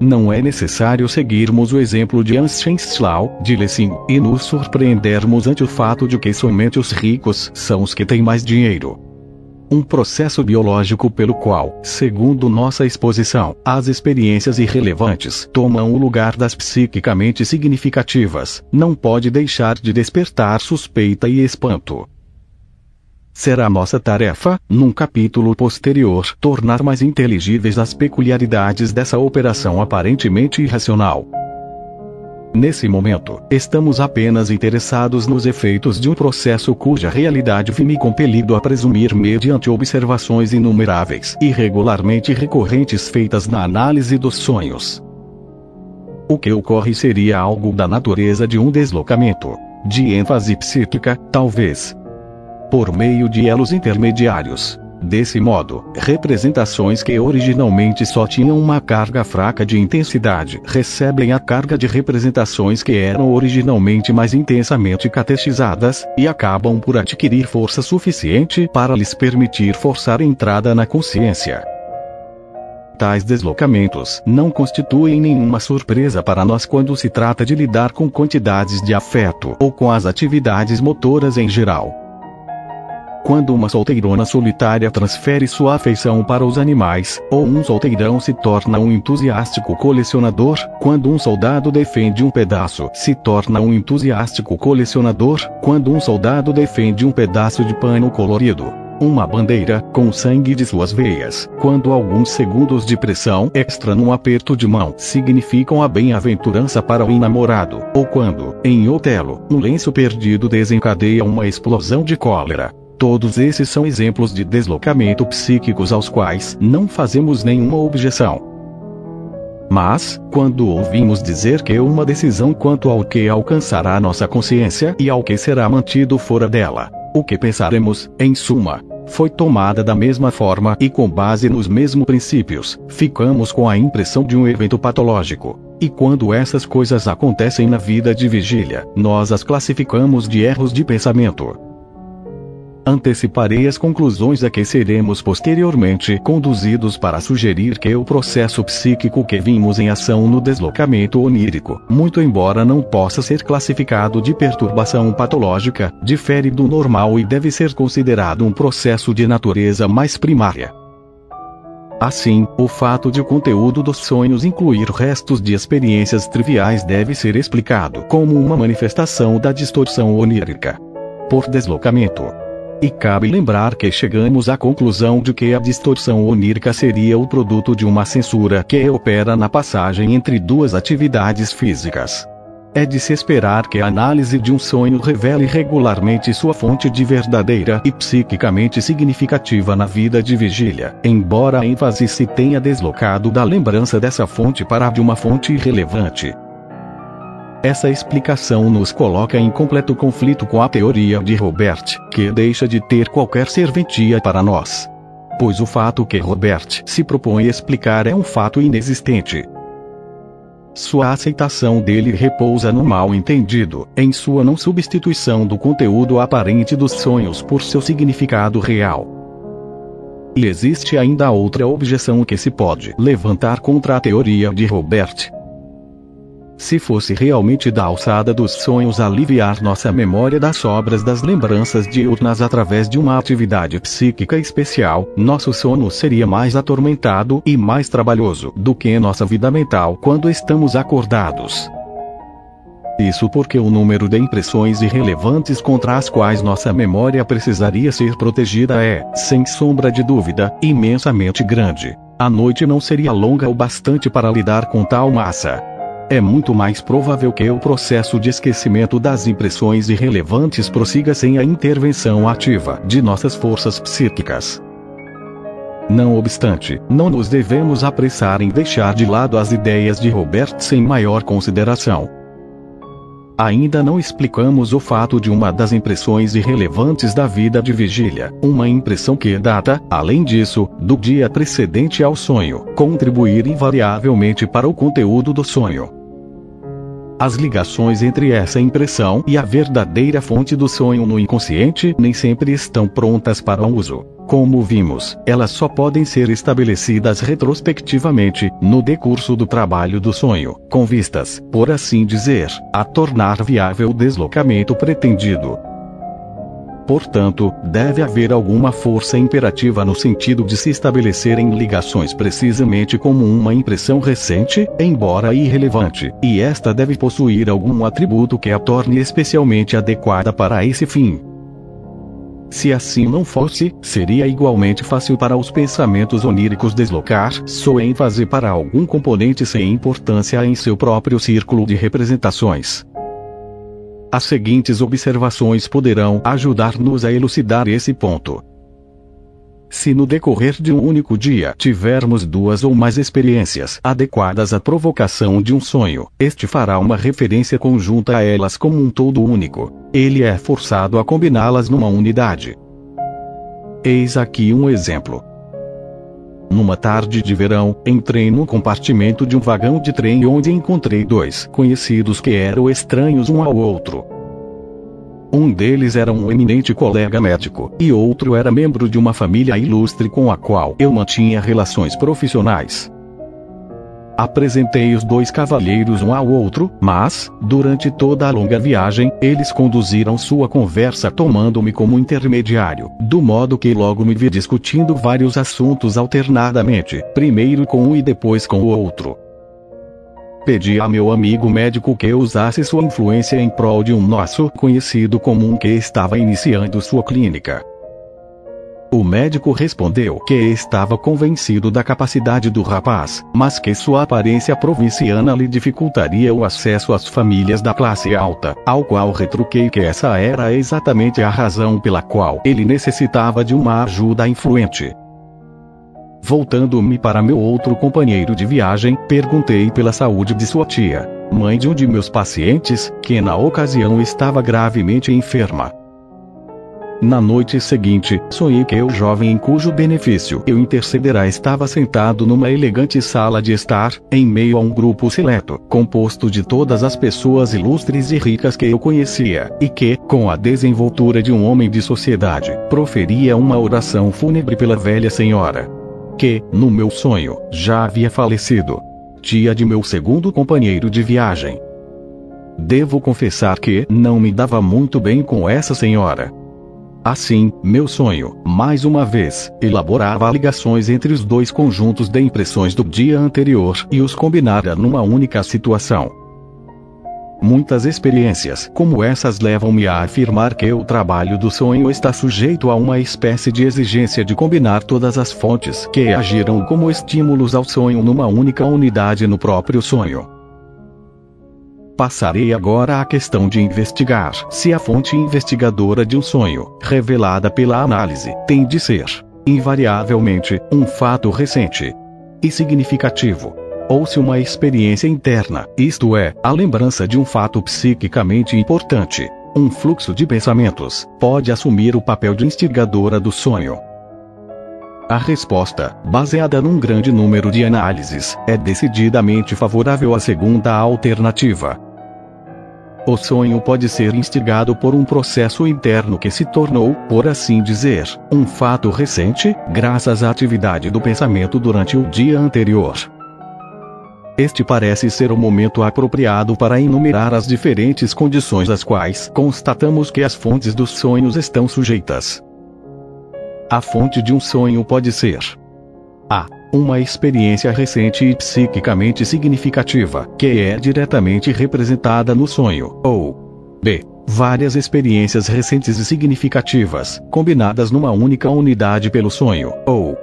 Não é necessário seguirmos o exemplo de Anschenslau, de Lessing, e nos surpreendermos ante o fato de que somente os ricos são os que têm mais dinheiro. Um processo biológico pelo qual, segundo nossa exposição, as experiências irrelevantes tomam o lugar das psiquicamente significativas, não pode deixar de despertar suspeita e espanto. Será nossa tarefa, num capítulo posterior, tornar mais inteligíveis as peculiaridades dessa operação aparentemente irracional. Nesse momento, estamos apenas interessados nos efeitos de um processo cuja realidade vi-me compelido a presumir mediante observações inumeráveis e regularmente recorrentes feitas na análise dos sonhos. O que ocorre seria algo da natureza de um deslocamento, de ênfase psíquica, talvez, por meio de elos intermediários. Desse modo, representações que originalmente só tinham uma carga fraca de intensidade recebem a carga de representações que eram originalmente mais intensamente catechizadas, e acabam por adquirir força suficiente para lhes permitir forçar entrada na consciência. Tais deslocamentos não constituem nenhuma surpresa para nós quando se trata de lidar com quantidades de afeto ou com as atividades motoras em geral. Quando uma solteirona solitária transfere sua afeição para os animais, ou um solteirão se torna um entusiástico colecionador, quando um soldado defende um pedaço, se torna um entusiástico colecionador, quando um soldado defende um pedaço de pano colorido, uma bandeira, com sangue de suas veias, quando alguns segundos de pressão extra num aperto de mão significam a bem-aventurança para o enamorado, ou quando, em Otelo, um lenço perdido desencadeia uma explosão de cólera. Todos esses são exemplos de deslocamento psíquicos aos quais não fazemos nenhuma objeção. Mas, quando ouvimos dizer que uma decisão quanto ao que alcançará nossa consciência e ao que será mantido fora dela, o que pensaremos, em suma, foi tomada da mesma forma e com base nos mesmos princípios, ficamos com a impressão de um evento patológico. E quando essas coisas acontecem na vida de vigília, nós as classificamos de erros de pensamento. Anteciparei as conclusões a que seremos posteriormente conduzidos para sugerir que o processo psíquico que vimos em ação no deslocamento onírico, muito embora não possa ser classificado de perturbação patológica, difere do normal e deve ser considerado um processo de natureza mais primária. Assim, o fato de o conteúdo dos sonhos incluir restos de experiências triviais deve ser explicado como uma manifestação da distorção onírica. Por deslocamento, e cabe lembrar que chegamos à conclusão de que a distorção onírica seria o produto de uma censura que opera na passagem entre duas atividades físicas. É de se esperar que a análise de um sonho revele regularmente sua fonte de verdadeira e psiquicamente significativa na vida de vigília, embora a ênfase se tenha deslocado da lembrança dessa fonte para a de uma fonte irrelevante. Essa explicação nos coloca em completo conflito com a teoria de Robert, que deixa de ter qualquer serventia para nós. Pois o fato que Robert se propõe explicar é um fato inexistente. Sua aceitação dele repousa no mal entendido, em sua não substituição do conteúdo aparente dos sonhos por seu significado real. E existe ainda outra objeção que se pode levantar contra a teoria de Robert. Se fosse realmente da alçada dos sonhos aliviar nossa memória das sobras das lembranças diurnas através de uma atividade psíquica especial, nosso sono seria mais atormentado e mais trabalhoso do que nossa vida mental quando estamos acordados. Isso porque o número de impressões irrelevantes contra as quais nossa memória precisaria ser protegida é, sem sombra de dúvida, imensamente grande. A noite não seria longa o bastante para lidar com tal massa. É muito mais provável que o processo de esquecimento das impressões irrelevantes prossiga sem a intervenção ativa de nossas forças psíquicas. Não obstante, não nos devemos apressar em deixar de lado as ideias de Robert sem maior consideração. Ainda não explicamos o fato de uma das impressões irrelevantes da vida de vigília, uma impressão que data, além disso, do dia precedente ao sonho, contribuir invariavelmente para o conteúdo do sonho. As ligações entre essa impressão e a verdadeira fonte do sonho no inconsciente nem sempre estão prontas para o uso. Como vimos, elas só podem ser estabelecidas retrospectivamente, no decurso do trabalho do sonho, com vistas, por assim dizer, a tornar viável o deslocamento pretendido. Portanto, deve haver alguma força imperativa no sentido de se estabelecerem ligações precisamente como uma impressão recente, embora irrelevante, e esta deve possuir algum atributo que a torne especialmente adequada para esse fim. Se assim não fosse, seria igualmente fácil para os pensamentos oníricos deslocar sua ênfase para algum componente sem importância em seu próprio círculo de representações. As seguintes observações poderão ajudar-nos a elucidar esse ponto. Se no decorrer de um único dia tivermos duas ou mais experiências adequadas à provocação de um sonho, este fará uma referência conjunta a elas como um todo único. Ele é forçado a combiná-las numa unidade. Eis aqui um exemplo. Numa tarde de verão, entrei no compartimento de um vagão de trem onde encontrei dois conhecidos que eram estranhos um ao outro. Um deles era um eminente colega médico, e outro era membro de uma família ilustre com a qual eu mantinha relações profissionais. Apresentei os dois cavalheiros um ao outro, mas, durante toda a longa viagem, eles conduziram sua conversa tomando-me como intermediário, do modo que logo me vi discutindo vários assuntos alternadamente, primeiro com um e depois com o outro pedi a meu amigo médico que usasse sua influência em prol de um nosso conhecido comum que estava iniciando sua clínica. O médico respondeu que estava convencido da capacidade do rapaz, mas que sua aparência provinciana lhe dificultaria o acesso às famílias da classe alta, ao qual retruquei que essa era exatamente a razão pela qual ele necessitava de uma ajuda influente. Voltando-me para meu outro companheiro de viagem, perguntei pela saúde de sua tia, mãe de um de meus pacientes, que na ocasião estava gravemente enferma. Na noite seguinte, sonhei que o jovem em cujo benefício eu intercederá estava sentado numa elegante sala de estar, em meio a um grupo seleto, composto de todas as pessoas ilustres e ricas que eu conhecia, e que, com a desenvoltura de um homem de sociedade, proferia uma oração fúnebre pela velha senhora que, no meu sonho, já havia falecido. Tia de meu segundo companheiro de viagem. Devo confessar que não me dava muito bem com essa senhora. Assim, meu sonho, mais uma vez, elaborava ligações entre os dois conjuntos de impressões do dia anterior e os combinara numa única situação. Muitas experiências como essas levam-me a afirmar que o trabalho do sonho está sujeito a uma espécie de exigência de combinar todas as fontes que agiram como estímulos ao sonho numa única unidade no próprio sonho. Passarei agora à questão de investigar se a fonte investigadora de um sonho, revelada pela análise, tem de ser, invariavelmente, um fato recente e significativo ou se uma experiência interna, isto é, a lembrança de um fato psiquicamente importante, um fluxo de pensamentos, pode assumir o papel de instigadora do sonho. A resposta, baseada num grande número de análises, é decididamente favorável à segunda alternativa. O sonho pode ser instigado por um processo interno que se tornou, por assim dizer, um fato recente, graças à atividade do pensamento durante o dia anterior. Este parece ser o momento apropriado para enumerar as diferentes condições às quais constatamos que as fontes dos sonhos estão sujeitas. A fonte de um sonho pode ser a. Uma experiência recente e psiquicamente significativa, que é diretamente representada no sonho, ou b. Várias experiências recentes e significativas, combinadas numa única unidade pelo sonho, ou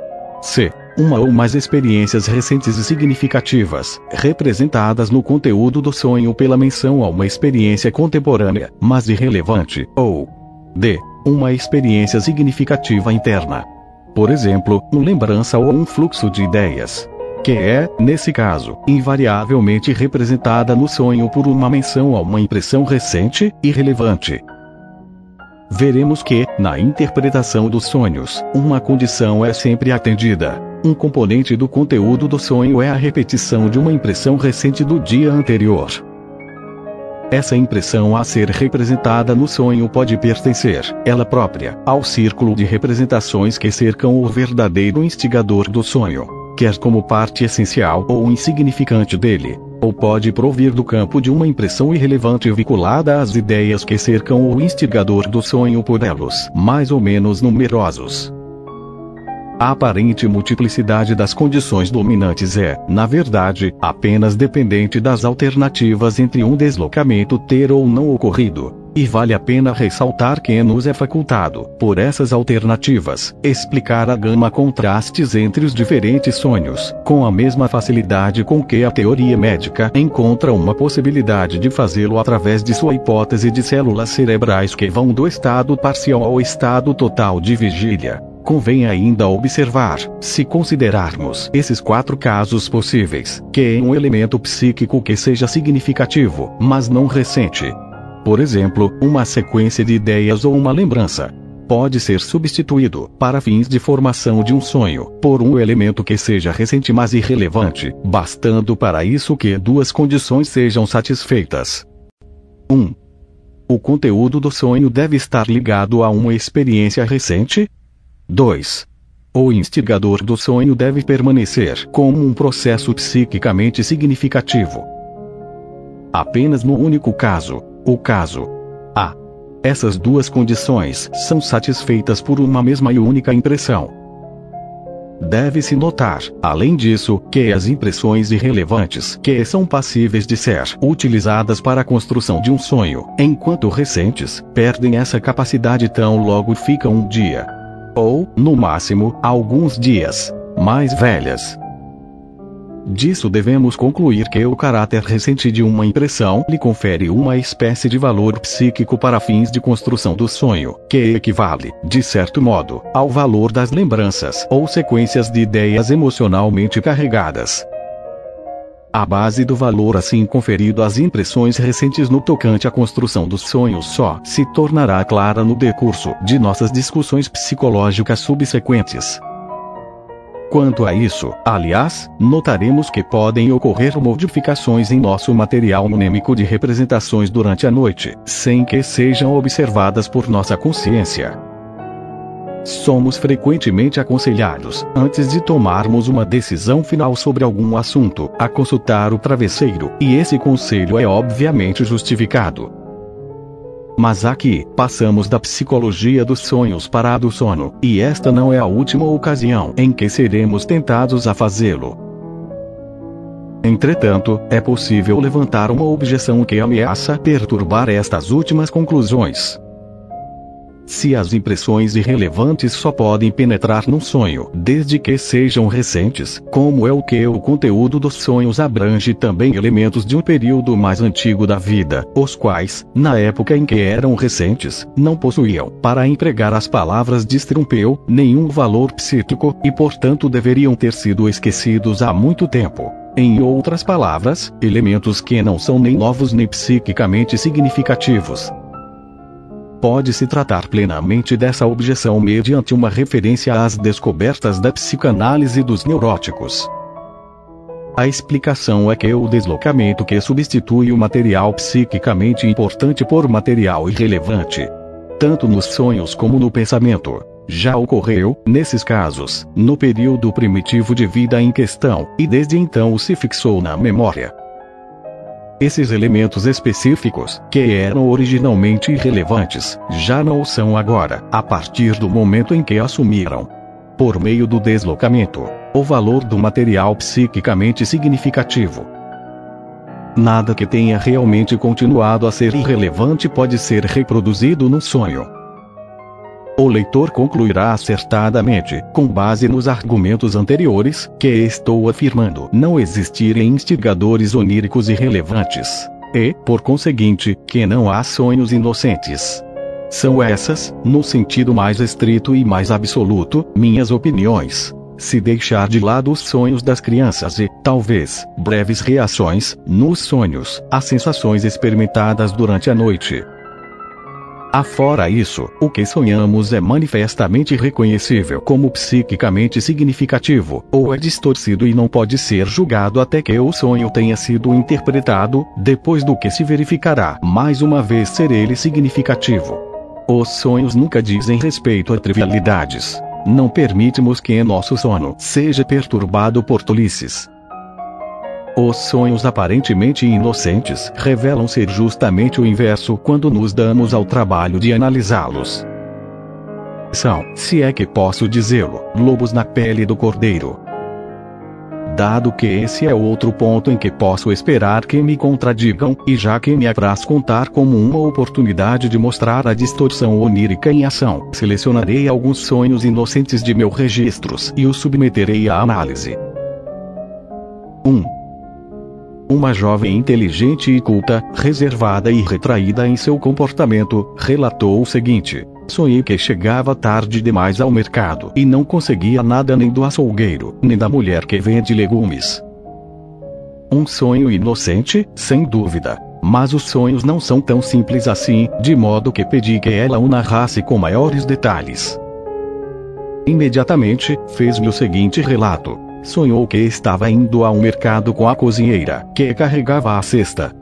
c uma ou mais experiências recentes e significativas, representadas no conteúdo do sonho pela menção a uma experiência contemporânea, mas irrelevante, ou d. Uma experiência significativa interna. Por exemplo, uma lembrança ou um fluxo de ideias. Que é, nesse caso, invariavelmente representada no sonho por uma menção a uma impressão recente e relevante, veremos que, na interpretação dos sonhos, uma condição é sempre atendida. Um componente do conteúdo do sonho é a repetição de uma impressão recente do dia anterior. Essa impressão a ser representada no sonho pode pertencer, ela própria, ao círculo de representações que cercam o verdadeiro instigador do sonho, quer como parte essencial ou insignificante dele, ou pode provir do campo de uma impressão irrelevante vinculada às ideias que cercam o instigador do sonho por elos mais ou menos numerosos. A aparente multiplicidade das condições dominantes é, na verdade, apenas dependente das alternativas entre um deslocamento ter ou não ocorrido. E vale a pena ressaltar que nos é facultado, por essas alternativas, explicar a gama contrastes entre os diferentes sonhos, com a mesma facilidade com que a teoria médica encontra uma possibilidade de fazê-lo através de sua hipótese de células cerebrais que vão do estado parcial ao estado total de vigília. Convém ainda observar, se considerarmos esses quatro casos possíveis, que é um elemento psíquico que seja significativo, mas não recente. Por exemplo, uma sequência de ideias ou uma lembrança, pode ser substituído, para fins de formação de um sonho, por um elemento que seja recente mas irrelevante, bastando para isso que duas condições sejam satisfeitas. 1. Um, o conteúdo do sonho deve estar ligado a uma experiência recente, 2. O instigador do sonho deve permanecer como um processo psiquicamente significativo. Apenas no único caso, o caso A. Essas duas condições são satisfeitas por uma mesma e única impressão. Deve-se notar, além disso, que as impressões irrelevantes, que são passíveis de ser utilizadas para a construção de um sonho, enquanto recentes, perdem essa capacidade tão logo ficam um dia ou, no máximo, alguns dias mais velhas. Disso devemos concluir que o caráter recente de uma impressão lhe confere uma espécie de valor psíquico para fins de construção do sonho, que equivale, de certo modo, ao valor das lembranças ou sequências de ideias emocionalmente carregadas. A base do valor assim conferido às impressões recentes no tocante à construção dos sonhos só se tornará clara no decurso de nossas discussões psicológicas subsequentes. Quanto a isso, aliás, notaremos que podem ocorrer modificações em nosso material mnêmico de representações durante a noite, sem que sejam observadas por nossa consciência. Somos frequentemente aconselhados, antes de tomarmos uma decisão final sobre algum assunto, a consultar o travesseiro, e esse conselho é obviamente justificado. Mas aqui, passamos da psicologia dos sonhos para a do sono, e esta não é a última ocasião em que seremos tentados a fazê-lo. Entretanto, é possível levantar uma objeção que ameaça perturbar estas últimas conclusões. Se as impressões irrelevantes só podem penetrar num sonho, desde que sejam recentes, como é o que o conteúdo dos sonhos abrange também elementos de um período mais antigo da vida, os quais, na época em que eram recentes, não possuíam, para empregar as palavras de Strumpel, nenhum valor psíquico, e portanto deveriam ter sido esquecidos há muito tempo. Em outras palavras, elementos que não são nem novos nem psiquicamente significativos, pode-se tratar plenamente dessa objeção mediante uma referência às descobertas da psicanálise dos neuróticos. A explicação é que o deslocamento que substitui o material psiquicamente importante por material irrelevante, tanto nos sonhos como no pensamento, já ocorreu, nesses casos, no período primitivo de vida em questão, e desde então se fixou na memória. Esses elementos específicos, que eram originalmente irrelevantes, já não o são agora, a partir do momento em que assumiram, por meio do deslocamento, o valor do material psiquicamente significativo. Nada que tenha realmente continuado a ser irrelevante pode ser reproduzido no sonho. O leitor concluirá acertadamente, com base nos argumentos anteriores, que estou afirmando não existirem instigadores oníricos irrelevantes. E, por conseguinte, que não há sonhos inocentes. São essas, no sentido mais estrito e mais absoluto, minhas opiniões. Se deixar de lado os sonhos das crianças e, talvez, breves reações, nos sonhos, às sensações experimentadas durante a noite, Afora isso, o que sonhamos é manifestamente reconhecível como psiquicamente significativo, ou é distorcido e não pode ser julgado até que o sonho tenha sido interpretado, depois do que se verificará mais uma vez ser ele significativo. Os sonhos nunca dizem respeito a trivialidades. Não permitimos que nosso sono seja perturbado por tolices. Os sonhos aparentemente inocentes revelam ser justamente o inverso quando nos damos ao trabalho de analisá-los. São, se é que posso dizê-lo, lobos na pele do cordeiro. Dado que esse é outro ponto em que posso esperar que me contradigam, e já que me apraz contar como uma oportunidade de mostrar a distorção onírica em ação, selecionarei alguns sonhos inocentes de meus registros e os submeterei à análise. 1. Uma jovem inteligente e culta, reservada e retraída em seu comportamento, relatou o seguinte: Sonhei que chegava tarde demais ao mercado e não conseguia nada nem do açougueiro, nem da mulher que vende legumes. Um sonho inocente, sem dúvida. Mas os sonhos não são tão simples assim, de modo que pedi que ela o narrasse com maiores detalhes. Imediatamente, fez-me o seguinte relato. Sonhou que estava indo ao mercado com a cozinheira, que carregava a cesta.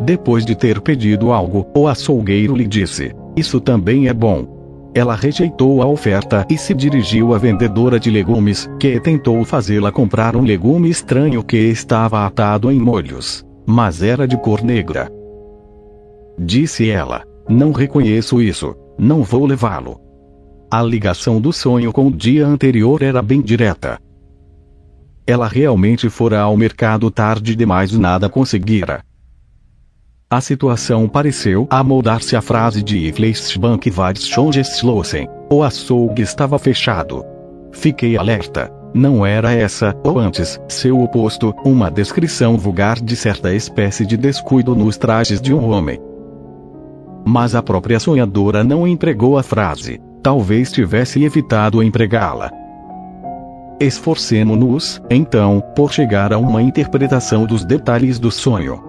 Depois de ter pedido algo, o açougueiro lhe disse: Isso também é bom. Ela rejeitou a oferta e se dirigiu à vendedora de legumes, que tentou fazê-la comprar um legume estranho que estava atado em molhos. Mas era de cor negra. Disse ela: Não reconheço isso, não vou levá-lo. A ligação do sonho com o dia anterior era bem direta. Ela realmente fora ao mercado tarde demais e nada conseguira. A situação pareceu amoldar-se à frase de Fleischbank Weissschongeslossen. O açougue estava fechado. Fiquei alerta. Não era essa, ou antes, seu oposto, uma descrição vulgar de certa espécie de descuido nos trajes de um homem. Mas a própria sonhadora não empregou a frase. Talvez tivesse evitado empregá-la. Esforcemo-nos, então, por chegar a uma interpretação dos detalhes do sonho.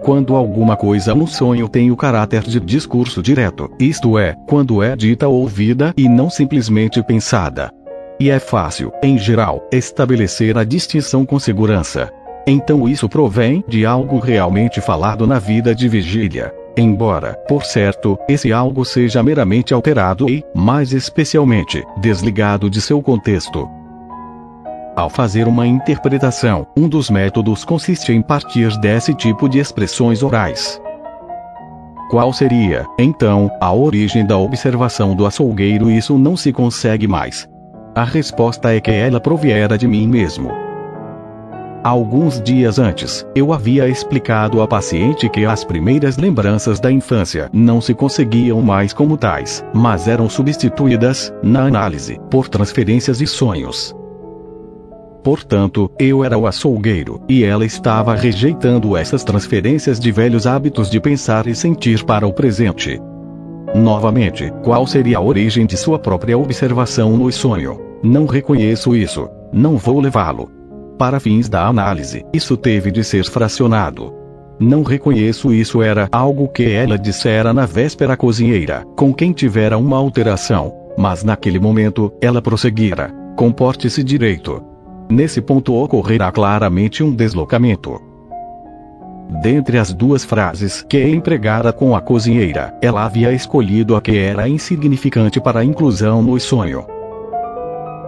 Quando alguma coisa no sonho tem o caráter de discurso direto, isto é, quando é dita ou ouvida e não simplesmente pensada. E é fácil, em geral, estabelecer a distinção com segurança. Então isso provém de algo realmente falado na vida de vigília. Embora, por certo, esse algo seja meramente alterado e, mais especialmente, desligado de seu contexto. Ao fazer uma interpretação, um dos métodos consiste em partir desse tipo de expressões orais. Qual seria, então, a origem da observação do açougueiro? Isso não se consegue mais. A resposta é que ela proviera de mim mesmo. Alguns dias antes, eu havia explicado à paciente que as primeiras lembranças da infância não se conseguiam mais como tais, mas eram substituídas, na análise, por transferências e sonhos. Portanto, eu era o açougueiro, e ela estava rejeitando essas transferências de velhos hábitos de pensar e sentir para o presente. Novamente, qual seria a origem de sua própria observação no sonho? Não reconheço isso. Não vou levá-lo. Para fins da análise, isso teve de ser fracionado. Não reconheço isso era algo que ela dissera na véspera à cozinheira, com quem tivera uma alteração. Mas naquele momento, ela prosseguira: comporte-se direito. Nesse ponto ocorrerá claramente um deslocamento. Dentre as duas frases que empregara com a cozinheira, ela havia escolhido a que era insignificante para a inclusão no sonho.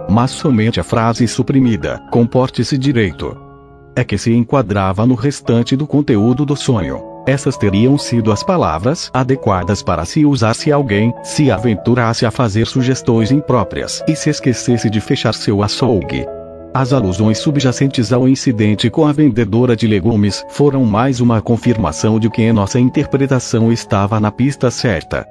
Mas somente a frase suprimida, comporte-se direito, é que se enquadrava no restante do conteúdo do sonho. Essas teriam sido as palavras adequadas para se usar se alguém se aventurasse a fazer sugestões impróprias e se esquecesse de fechar seu açougue. As alusões subjacentes ao incidente com a vendedora de legumes foram mais uma confirmação de que nossa interpretação estava na pista certa.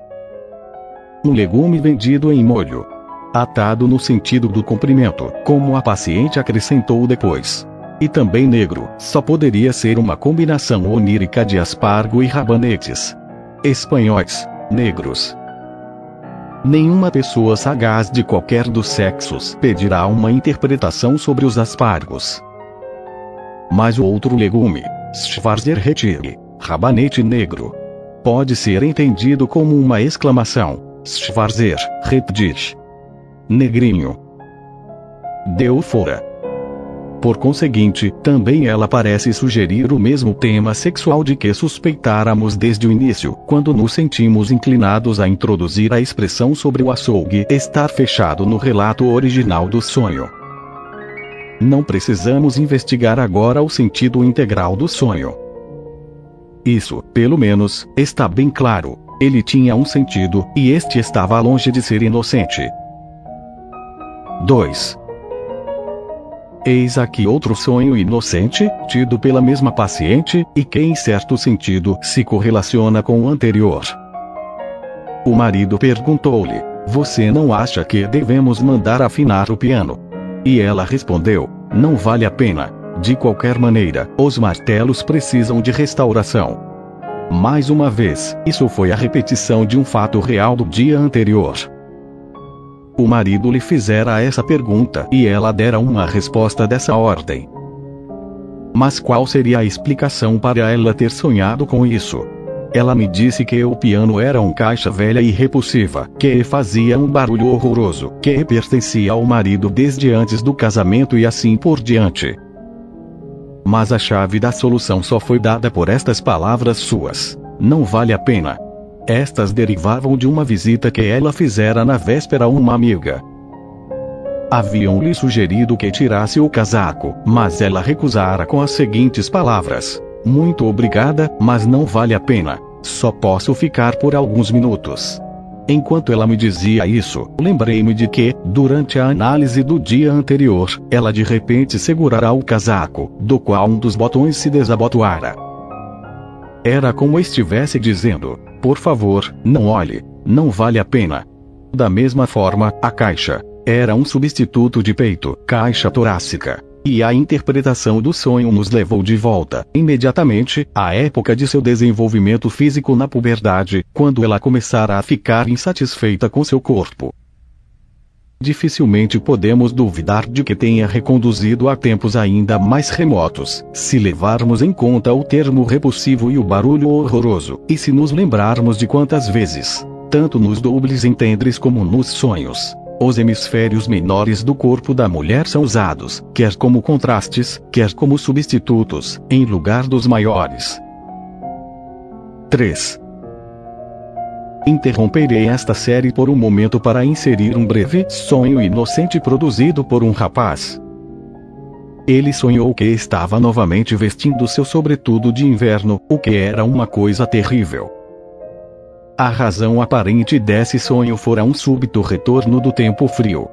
Um legume vendido em molho. Atado no sentido do comprimento, como a paciente acrescentou depois e também negro, só poderia ser uma combinação onírica de aspargo e rabanetes. Espanhóis, negros. Nenhuma pessoa sagaz de qualquer dos sexos pedirá uma interpretação sobre os aspargos. Mas o outro legume, Schwarzerretire, rabanete negro, pode ser entendido como uma exclamação, Schwarzer, Retdir. Negrinho. Deu fora. Por conseguinte, também ela parece sugerir o mesmo tema sexual de que suspeitáramos desde o início, quando nos sentimos inclinados a introduzir a expressão sobre o açougue estar fechado no relato original do sonho. Não precisamos investigar agora o sentido integral do sonho. Isso, pelo menos, está bem claro. Ele tinha um sentido, e este estava longe de ser inocente. 2. Eis aqui outro sonho inocente, tido pela mesma paciente, e que em certo sentido se correlaciona com o anterior. O marido perguntou-lhe: Você não acha que devemos mandar afinar o piano? E ela respondeu: Não vale a pena. De qualquer maneira, os martelos precisam de restauração. Mais uma vez, isso foi a repetição de um fato real do dia anterior. O marido lhe fizera essa pergunta e ela dera uma resposta dessa ordem. Mas qual seria a explicação para ela ter sonhado com isso? Ela me disse que o piano era um caixa velha e repulsiva, que fazia um barulho horroroso, que pertencia ao marido desde antes do casamento e assim por diante. Mas a chave da solução só foi dada por estas palavras suas. Não vale a pena. Estas derivavam de uma visita que ela fizera na véspera a uma amiga. Haviam-lhe sugerido que tirasse o casaco, mas ela recusara com as seguintes palavras: Muito obrigada, mas não vale a pena. Só posso ficar por alguns minutos. Enquanto ela me dizia isso, lembrei-me de que, durante a análise do dia anterior, ela de repente segurara o casaco, do qual um dos botões se desabotoara. Era como estivesse dizendo: por favor, não olhe. Não vale a pena. Da mesma forma, a caixa era um substituto de peito, caixa torácica. E a interpretação do sonho nos levou de volta, imediatamente, à época de seu desenvolvimento físico na puberdade, quando ela começara a ficar insatisfeita com seu corpo. Dificilmente podemos duvidar de que tenha reconduzido a tempos ainda mais remotos, se levarmos em conta o termo repulsivo e o barulho horroroso, e se nos lembrarmos de quantas vezes, tanto nos dobles entendres como nos sonhos, os hemisférios menores do corpo da mulher são usados, quer como contrastes, quer como substitutos, em lugar dos maiores. 3. Interromperei esta série por um momento para inserir um breve sonho inocente produzido por um rapaz. Ele sonhou que estava novamente vestindo seu sobretudo de inverno, o que era uma coisa terrível. A razão aparente desse sonho fora um súbito retorno do tempo frio.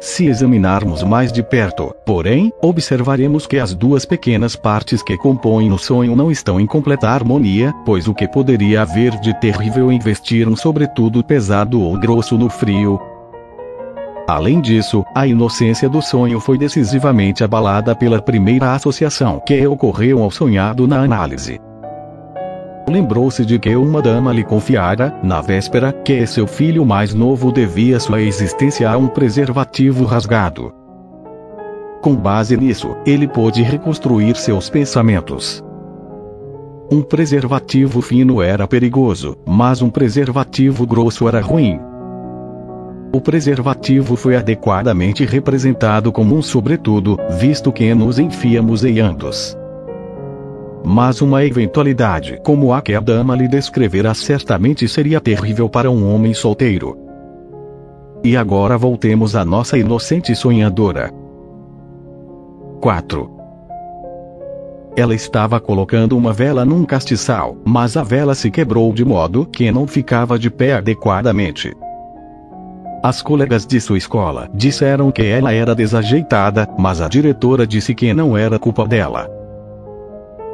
Se examinarmos mais de perto, porém, observaremos que as duas pequenas partes que compõem o sonho não estão em completa harmonia, pois o que poderia haver de terrível em vestir um sobretudo pesado ou grosso no frio? Além disso, a inocência do sonho foi decisivamente abalada pela primeira associação que ocorreu ao sonhado na análise lembrou-se de que uma dama lhe confiara, na véspera, que seu filho mais novo devia sua existência a um preservativo rasgado. Com base nisso, ele pôde reconstruir seus pensamentos. Um preservativo fino era perigoso, mas um preservativo grosso era ruim. O preservativo foi adequadamente representado como um sobretudo, visto que nos enfiamos em ambos. Mas uma eventualidade como a que a dama lhe descreverá certamente seria terrível para um homem solteiro. E agora voltemos à nossa inocente sonhadora. 4. Ela estava colocando uma vela num castiçal, mas a vela se quebrou de modo que não ficava de pé adequadamente. As colegas de sua escola disseram que ela era desajeitada, mas a diretora disse que não era culpa dela.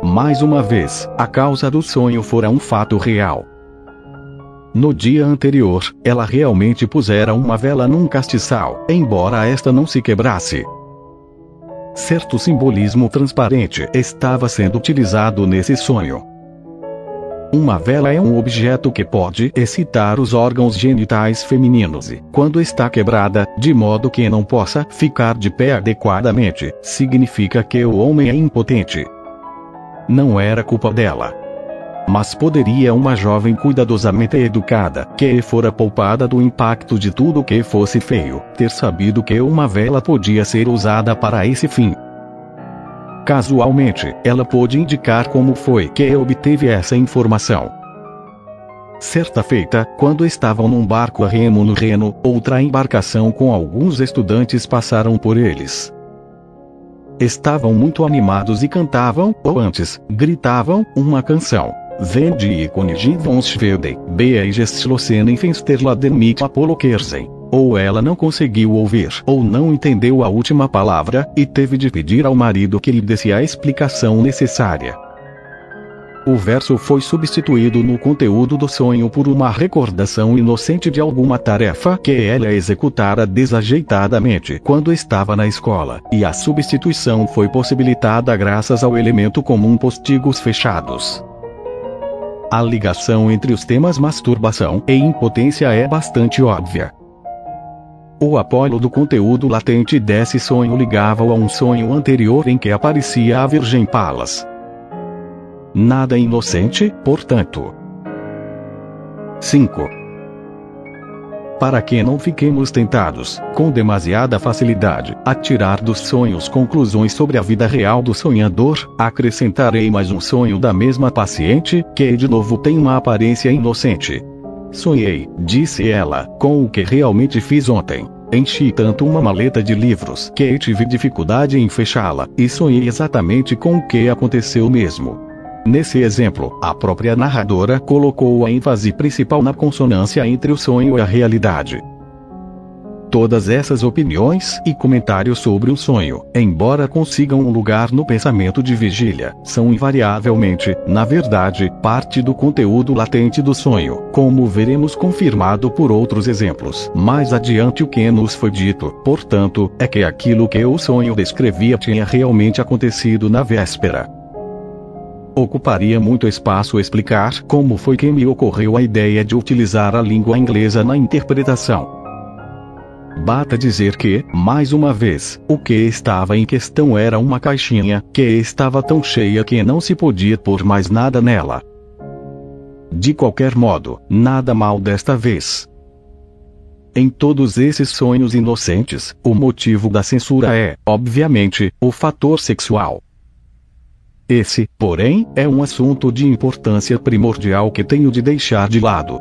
Mais uma vez, a causa do sonho fora um fato real. No dia anterior, ela realmente pusera uma vela num castiçal, embora esta não se quebrasse. Certo simbolismo transparente estava sendo utilizado nesse sonho. Uma vela é um objeto que pode excitar os órgãos genitais femininos e, quando está quebrada, de modo que não possa ficar de pé adequadamente, significa que o homem é impotente. Não era culpa dela. Mas poderia uma jovem cuidadosamente educada, que fora poupada do impacto de tudo que fosse feio, ter sabido que uma vela podia ser usada para esse fim. Casualmente, ela pôde indicar como foi que obteve essa informação. Certa feita, quando estavam num barco a remo no Reno, outra embarcação com alguns estudantes passaram por eles. Estavam muito animados e cantavam, ou antes, gritavam, uma canção. Vendi ikone Givonsvelde, Bea Gestlosenen Fensterladen mit Apollo Kersen. Ou ela não conseguiu ouvir, ou não entendeu a última palavra, e teve de pedir ao marido que lhe desse a explicação necessária. O verso foi substituído no conteúdo do sonho por uma recordação inocente de alguma tarefa que ela executara desajeitadamente quando estava na escola, e a substituição foi possibilitada graças ao elemento comum postigos fechados. A ligação entre os temas masturbação e impotência é bastante óbvia. O Apolo do conteúdo latente desse sonho ligava-o a um sonho anterior em que aparecia a Virgem Palas. Nada inocente, portanto. 5. Para que não fiquemos tentados, com demasiada facilidade, a tirar dos sonhos conclusões sobre a vida real do sonhador, acrescentarei mais um sonho da mesma paciente, que de novo tem uma aparência inocente. Sonhei, disse ela, com o que realmente fiz ontem. Enchi tanto uma maleta de livros que tive dificuldade em fechá-la, e sonhei exatamente com o que aconteceu mesmo. Nesse exemplo, a própria narradora colocou a ênfase principal na consonância entre o sonho e a realidade. Todas essas opiniões e comentários sobre o sonho, embora consigam um lugar no pensamento de vigília, são invariavelmente, na verdade, parte do conteúdo latente do sonho, como veremos confirmado por outros exemplos. Mais adiante, o que nos foi dito, portanto, é que aquilo que o sonho descrevia tinha realmente acontecido na véspera. Ocuparia muito espaço explicar como foi que me ocorreu a ideia de utilizar a língua inglesa na interpretação. Bata dizer que, mais uma vez, o que estava em questão era uma caixinha, que estava tão cheia que não se podia pôr mais nada nela. De qualquer modo, nada mal desta vez. Em todos esses sonhos inocentes, o motivo da censura é, obviamente, o fator sexual. Esse, porém, é um assunto de importância primordial que tenho de deixar de lado.